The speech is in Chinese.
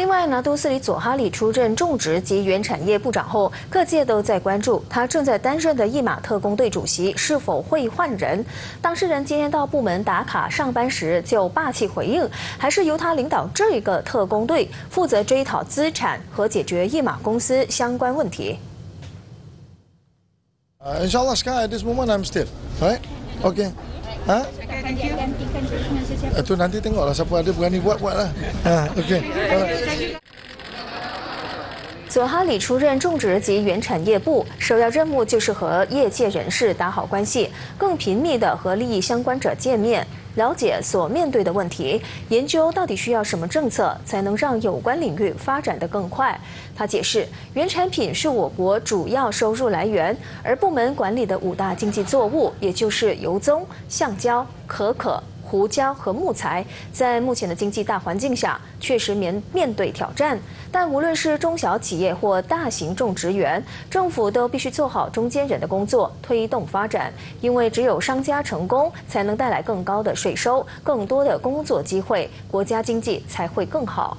另外，拿督斯里佐哈里出任种植及原产业部长后，各界都在关注他正在担任的一马特工队主席是否会换人。当事人今天到部门打卡上班时就霸气回应，还是由他领导这一个特工队，负责追讨资产和解决一马公司相关问题。InsyaAllah sekarang at this moment I'm still. Right? Okay. Ha? Itu nanti tengoklah siapa ada berani buat buat lah. Ha, okay. Alright. 佐哈里出任种植及原产业部，首要任务就是和业界人士打好关系，更频密地和利益相关者见面， 了解所面对的问题，研究到底需要什么政策才能让有关领域发展得更快。他解释，原产品是我国主要收入来源，而部门管理的五大经济作物，也就是油棕、橡胶、可可。胡椒和木材在目前的经济大环境下，确实面面对挑战。但无论是中小企业或大型种植园，政府都必须做好中间人的工作，推动发展。因为只有商家成功，才能带来更高的税收、更多的工作机会，国家经济才会更好。